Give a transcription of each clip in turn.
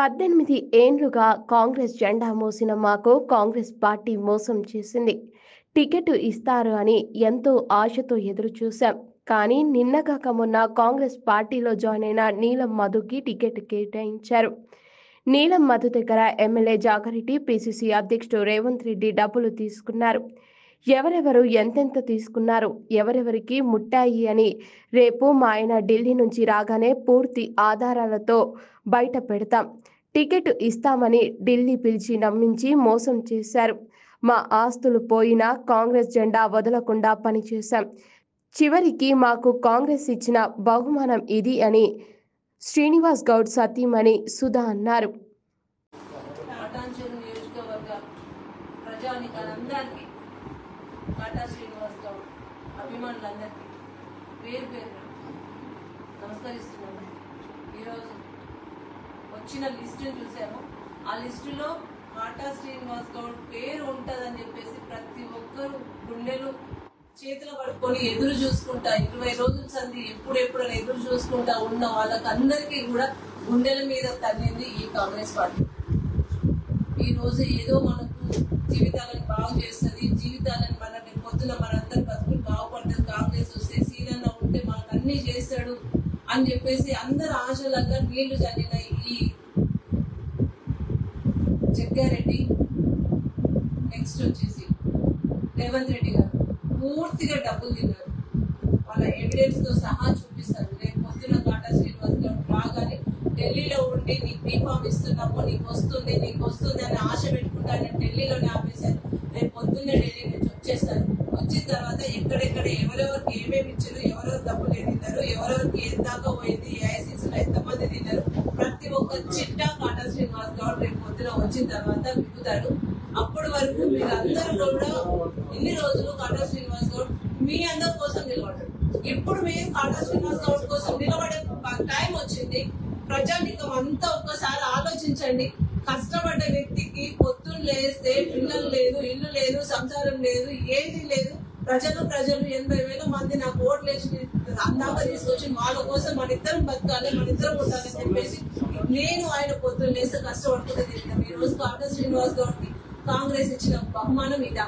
పద్దెనిమిది ఏండ్లుగా కాంగ్రెస్ జెండా మోసిన మాకు కాంగ్రెస్ పార్టీ మోసం చేసింది. టికెట్ ఇస్తారు అని ఎంతో ఆశతో ఎదురు చూశాం కానీ నిన్నగాక మొన్న కాంగ్రెస్ పార్టీలో జాయిన్ అయిన నీలం మధుకి టికెట్ కేటాయించారు. నీలం మధు దగ్గర ఎమ్మెల్యే జాగరెడ్డి పిసిసి అధ్యక్షుడు రేవంత్ రెడ్డి డబ్బులు తీసుకున్నారు. ఎవరెవరు ఎంతెంత తీసుకున్నారు ఎవరెవరికి ముట్టాయి అని రేపు మా ఆయన ఢిల్లీ నుంచి రాగానే పూర్తి ఆధారాలతో బయట పెడతాం. టికెట్ ఇస్తామని ఢిల్లీ పిలిచి నమ్మించి మోసం చేశారు. మా ఆస్తులు పోయినా కాంగ్రెస్ జెండా వదలకుండా పనిచేశాం. చివరికి మాకు కాంగ్రెస్ ఇచ్చిన బహుమానం ఇది అని శ్రీనివాస్ గౌడ్ సతీమణి సుధా అన్నారు పటాన్చెరు నియోజకవర్గ ప్రజానికాలందరికీ కాటా శ్రీనివాస్ గౌడ్ అభిమానులందరికీ పేరు పేరు నమస్కరిస్తున్నాను. ఈరోజు వచ్చిన లిస్టును చూసాము. ఆ లిస్టులో కాటా శ్రీనివాస్ గౌడ్ పేరు ఉంటుందని చెప్పేసి ప్రతి ఒక్కరు గుండెలు చేతులు పడుకొని ఎదురు చూసుకుంటా ఇరవై రోజుల సంది ఎప్పుడెప్పుడు ఎదురు చూసుకుంటా ఉన్న వాళ్ళకందరికీ కూడా గుండెల మీద తన్నింది ఈ కాంగ్రెస్ పార్టీ. ఈ రోజు ఏదో మనకు జీవితాలను బాగు చేస్తుంది జీవితాలను మన రేపు పొద్దున మనందరి బతుకు బాగుపడుతుంది కాంగ్రెస్ వస్తే సీనన్న ఉంటే మనకు అన్ని చేస్తాడు అని చెప్పేసి అందరు ఆశలంగా నీళ్ళు చల్లిన ఈ జగ్గారెడ్డి నెక్స్ట్ వచ్చేసి రేవంత్ రెడ్డి గారు. పూర్తిగా డబ్బులు తిన్నారు. వాళ్ళ ఎవిడెన్స్తో సహా చూపిస్తారు. రేపు పొద్దున కాటా శ్రీనివాస్ గారు రాగానే ఢిల్లీలో ఉండి నీకు బీఫామ్ ఇస్తున్నాము నీకు వస్తుంది నీకు వస్తుంది అని ఆశ పెట్టుకుంటాను ఢిల్లీలోనే ఆపేశారు. రేపు పొద్దున్నే ఢిల్లీ వచ్చిన తర్వాత ఎక్కడెక్కడ ఎవరెవరికి ఏమేమి ఇచ్చారు ఎవరెవరు డబ్బులు తిన్నారు ఎవరెవరికి ఎంత దాకా పోయింది ఏఐసీసీలో ఎంతమంది తిన్నారు ప్రతి ఒక్క చిట్టా కాటా శ్రీనివాస్ గౌడ్ రేపు పొద్దున వచ్చిన తర్వాత విప్పుతారు. అప్పటి వరకు మీరు అందరూ కూడా ఇన్ని రోజులు కాటా శ్రీనివాస్ గౌడ్ మీ అందరి కోసం నిలబడ్డారు. ఇప్పుడు మీరు కాటా శ్రీనివాస్ గౌడ్ కోసం నిలబడే టైం వచ్చింది. ప్రజానికం అంతా ఒక్కసారి ఆలోచించండి. కష్టపడ్డ వ్యక్తికి లేస్తే పిల్లలు లేదు ఇల్లు లేదు సంసారం లేదు ఏది లేదు. ప్రజలు ప్రజలు ఎనభై వేల మంది నాకు ఓట్లు వేసి అందాక తీసుకొచ్చి వాళ్ళ కోసం మన ఇద్దరం బతకాలి మన ఇద్దరం ఉండాలని చెప్పేసి నేను ఆయన పొద్దున్న లేస్తే కష్టపడుతుంది ఈ రోజు కాటా శ్రీనివాస్ గౌడ్కి కాంగ్రెస్ ఇచ్చిన బహుమానం ఇదా.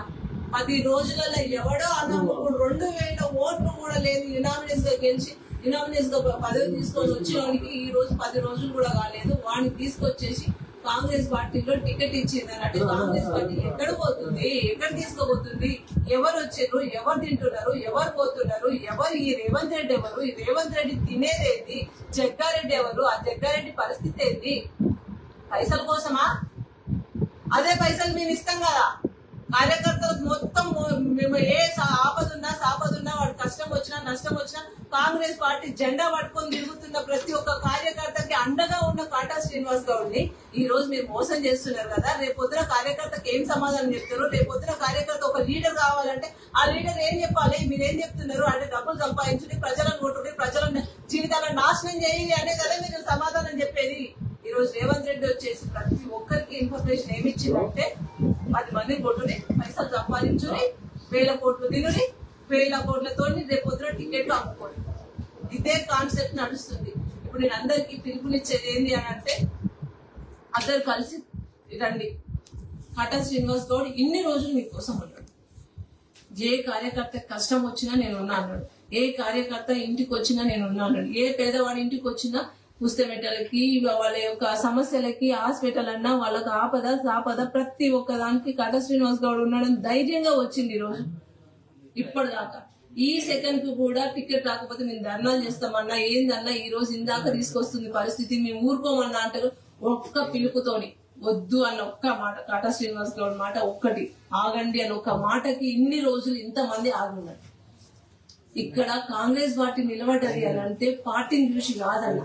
పది రోజులలో ఎవడో అన్నప్పుడు రెండు వేల ఓట్లు కూడా లేదు. యునామినస్గా గెలిచి యునామినస్గా పదవి తీసుకొని వచ్చినవానికి ఈ రోజు పది రోజులు కూడా కాలేదు. వాడిని తీసుకొచ్చేసి కాంగ్రెస్ పార్టీలో టికెట్ ఇచ్చింది అంటే కాంగ్రెస్ పార్టీ ఎక్కడ పోతుంది? ఎక్కడ తీసుకోబోతుంది? ఎవరు వచ్చారు? ఎవరు తింటున్నారు? ఎవరు పోతున్నారు? ఎవరు ఈ రేవంత్ రెడ్డి ఎవరు? ఈ రేవంత్ రెడ్డి తినేదేంటి జగ్గారెడ్డి ఎవరు? ఆ జగ్గారెడ్డి పరిస్థితి ఏంటి? పైసల కోసమా? అదే పైసలు మేము ఇస్తాం కదా. కార్యకర్తలకు మొత్తం మేము ఏ సా- ఆపద ఉన్నా సాపద ఉన్నా వాడు కష్టం వచ్చినా నష్టం వచ్చినా కాంగ్రెస్ పార్టీ జెండా పట్టుకొని కాటా శ్రీనివాస్ గౌడ్ని ఈ రోజు మీరు మోసం చేస్తున్నారు కదా రేపొద్దున కార్యకర్తకి ఏం సమాధానం చెప్తారు రేపొద్దున కార్యకర్త ఒక లీడర్ కావాలంటే ఆ లీడర్ ఏం చెప్పాలి మీరేం చెప్తున్నారు అంటే డబ్బులు సంపాదించుడి ప్రజలను కొట్టుడి ప్రజల జీవితాలను నాశనం చేయాలి అనే కదా మీరు సమాధానం చెప్పేది. ఈ రోజు రేవంత్ రెడ్డి వచ్చేసి ప్రతి ఒక్కరికి ఇన్ఫర్మేషన్ ఏమి ఇచ్చిందంటే పది మంది కొట్టుని పైసలు సంపాదించుని వేల కోట్లు తినుని వేల కోట్లతో రేపొద్దున టికెట్లు అమ్ముకోండి. ఇదే కాన్సెప్ట్ నడుస్తుంది. ఇప్పుడు నేను అందరికి పిలుపునిచ్చేది ఏంటి అని అంటే అందరు కలిసి రండి. కటా శ్రీనివాస్ గౌడ్ ఇన్ని రోజులు మీకోసం ఉన్నాడు. ఏ కార్యకర్త కష్టం వచ్చినా నేను ఉన్నాను ఏ కార్యకర్త ఇంటికి వచ్చినా నేను ఉన్నాను ఏ పేదవాడి ఇంటికి వచ్చినా పుస్తమెటలకి వాళ్ళ యొక్క సమస్యలకి హాస్పిటల్ అన్నా వాళ్ళకి ఆపద సాపద ప్రతి ఒక్క దానికి కట శ్రీనివాస్ గౌడ్ ఉన్నాడని ధైర్యంగా వచ్చింది ఈ రోజు. ఇప్పటిదాకా. ఈ సెకండ్కు కూడా టికెట్ రాకపోతే మేము ధర్నాలు చేస్తామన్నా ఏందన్నా ఈ రోజు ఇందాక తీసుకొస్తుంది పరిస్థితి మేము ఊరుకోమన్నా అంటారు. ఒక్క పిలుపుతోని వద్దు అన్న ఒక్క మాట కాటా శ్రీనివాస్ గౌడ్ మాట ఒక్కటి. ఆగండి అని ఒక్క మాటకి ఇన్ని రోజులు ఇంతమంది ఆగున్నారు. ఇక్కడ కాంగ్రెస్ పార్టీ నిలబడ్డది అని అంటే పార్టీని చూసి కాదన్న.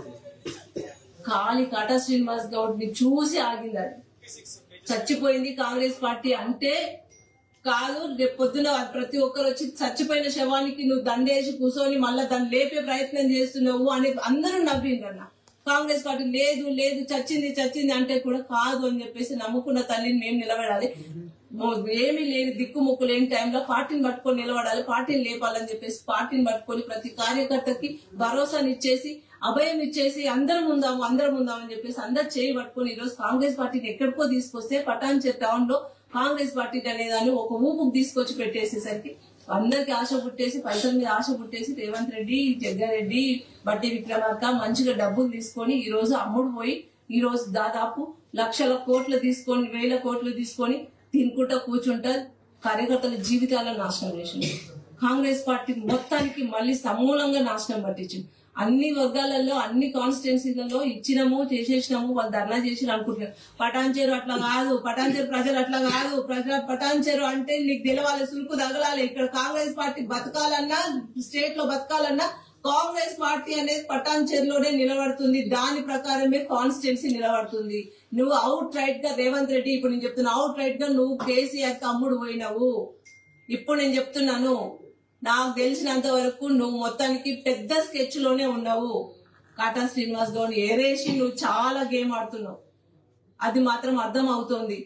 కాలి కాటా శ్రీనివాస్ గౌడ్ని చూసి ఆగింది అది. చచ్చిపోయింది కాంగ్రెస్ పార్టీ అంటే కాదు రేపు పొద్దున ప్రతి ఒక్కరు వచ్చి చచ్చిపోయిన శవానికి నువ్వు దండేసి కూర్చొని మళ్ళీ దాన్ని లేపే ప్రయత్నం చేస్తున్నావు అని అందరూ నవ్విందన్న కాంగ్రెస్ పార్టీ లేదు లేదు చచ్చింది చచ్చింది అంటే కూడా కాదు అని చెప్పేసి నమ్ముకున్న తల్లిని మేము నిలబడాలి. ఏమీ లేని దిక్కుముక్కు లేని టైంలో పార్టీని పట్టుకొని నిలబడాలి పార్టీని లేపాలని చెప్పేసి పార్టీని పట్టుకొని ప్రతి కార్యకర్తకి భరోసాని ఇచ్చేసి అభయం ఇచ్చేసి అందరం ఉందాము అందరం ఉందామని అని చెప్పేసి అందరు చేయి పట్టుకొని ఈరోజు కాంగ్రెస్ పార్టీని ఎక్కడికో తీసుకొస్తే పటాన్చేర్ టౌన్లో కాంగ్రెస్ పార్టీ అనేదాన్ని ఒక ఊపుకు తీసుకొచ్చి పెట్టేసేసరికి అందరికి ఆశ పుట్టేసి పైసల మీద ఆశ పుట్టేసి రేవంత్ రెడ్డి జగ్గారెడ్డి బట్టి విక్రమార్క మంచిగా డబ్బులు తీసుకొని ఈ రోజు అమ్ముడు పోయి ఈ రోజు దాదాపు లక్షల కోట్లు తీసుకొని వేల కోట్లు తీసుకొని తినుకుంటా కూర్చుంటా కార్యకర్తల జీవితాలను నాశనం చేసింది కాంగ్రెస్ పార్టీ మొత్తానికి మళ్ళీ సమూలంగా నాశనం పట్టించింది అన్ని వర్గాలలో అన్ని కాన్స్టిట్యున్సీలలో ఇచ్చినాము చేసేసినాము వాళ్ళు ధర్నా చేసి అనుకుంటున్నారు. పటాన్చేరు అట్లా కాదు పటాన్చేరు ప్రజలు అట్లా కాదు ప్రజల పటాన్చేరు అంటే నీకు తెలవాలి సురుకు తగలాలి. ఇక్కడ కాంగ్రెస్ పార్టీ బతకాలన్నా స్టేట్లో బతకాలన్నా కాంగ్రెస్ పార్టీ అనేది పటాన్చేరులోనే నిలబడుతుంది. దాని ప్రకారమే కాన్స్టిట్యున్సీ నిలబడుతుంది. నువ్వు అవుట్ రైట్గా రేవంత్ రెడ్డి ఇప్పుడు నేను చెప్తున్నా అవుట్ రైట్గా నువ్వు కేసీఆర్ తమ్ముడు పోయినావు. ఇప్పుడు నేను చెప్తున్నాను నాకు తెలిసినంత వరకు నువ్వు మొత్తానికి పెద్ద స్కెచ్లోనే ఉన్నావు కాటన్ శ్రీనివాస్ గౌడ్ ఏరేసి నువ్వు చాలా గేమ్ ఆడుతున్నావు. అది మాత్రం అర్థం అవుతోంది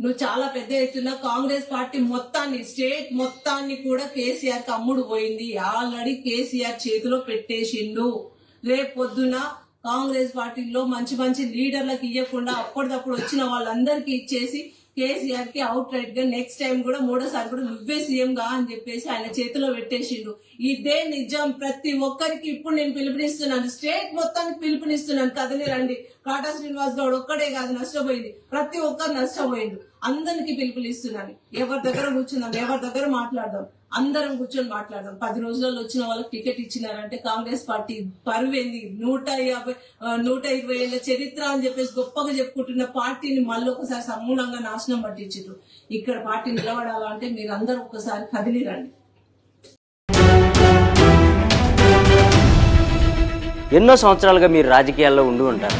నువ్వు చాలా పెద్ద ఎత్తున కాంగ్రెస్ పార్టీ మొత్తాన్ని స్టేట్ మొత్తాన్ని కూడా కేసీఆర్కి అమ్ముడు పోయింది. ఆల్రెడీ కేసీఆర్ చేతిలో పెట్టేసిండు. రేపు పొద్దున కాంగ్రెస్ పార్టీలో మంచి మంచి లీడర్లకు ఇవ్వకుండా అప్పటిదప్పుడు వచ్చిన వాళ్ళందరికీ ఇచ్చేసి కేసీఆర్కి అవుట్ రైట్గా నెక్స్ట్ టైం కూడా మూడోసారి కూడా నువ్వే సీఎం గా అని చెప్పేసి ఆయన చేతిలో పెట్టేసిండు. ఇదే నిజం. ప్రతి ఒక్కరికి ఇప్పుడు నేను పిలుపునిస్తున్నాను. స్టేట్ మొత్తానికి పిలుపునిస్తున్నాను. కదలి రండి. కాటా శ్రీనివాస్ గౌడ్ ఒక్కడే కాదు నష్టపోయింది. ప్రతి ఒక్కరు నష్టపోయింది అందరికి పిలుపునిస్తున్నాను. ఎవరి దగ్గర కూర్చుందాం ఎవరి దగ్గర మాట్లాడదాం. అందరం కూర్చొని మాట్లాడదాం. పది రోజులలో వచ్చిన వాళ్ళకి టికెట్ ఇచ్చినారంటే కాంగ్రెస్ పార్టీ పరువేంది నూట యాభై నూట ఇరవై ఏళ్ళ చరిత్ర అని చెప్పేసి గొప్పగా చెప్పుకుంటున్న పార్టీని మళ్ళీ ఒకసారి సమూలంగా నాశనం పట్టించారు ఇక్కడ పార్టీ నిలబడాలంటే మీరు అందరూ ఒకసారి కదిలి రండి ఎన్నో సంవత్సరాలుగా మీరు రాజకీయాల్లో ఉండి ఉంటారు.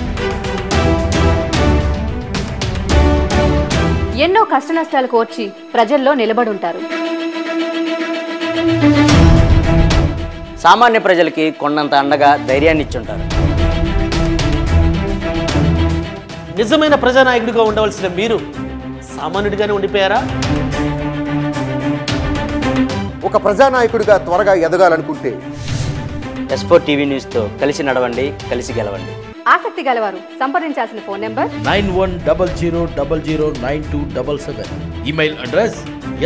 ఎన్నో కష్టనష్టాలు కోర్చి ప్రజల్లో నిలబడుంటారు సామాన్య ప్రజలకి కొండంత అండగా ధైర్యాన్ని ఇచ్చుంటారు. నిజమైన ప్రజానాయకుడిగా ఉండవలసిన మీరు సామాన్యుడిగానే ఉండిపోయారా? ఒక ప్రజానాయకుడిగా త్వరగా ఎదగాలనుకుంటే ఎస్ ఫోర్ టీవీ న్యూస్తో కలిసి నడవండి కలిసి గెలవండి. ఆసక్తి గలవారు సంప్రదించాల్సిన phone number nine one double zero double zero nine two double seven. Email address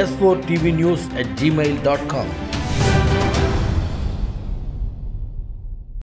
S four TV news at gmail dot com.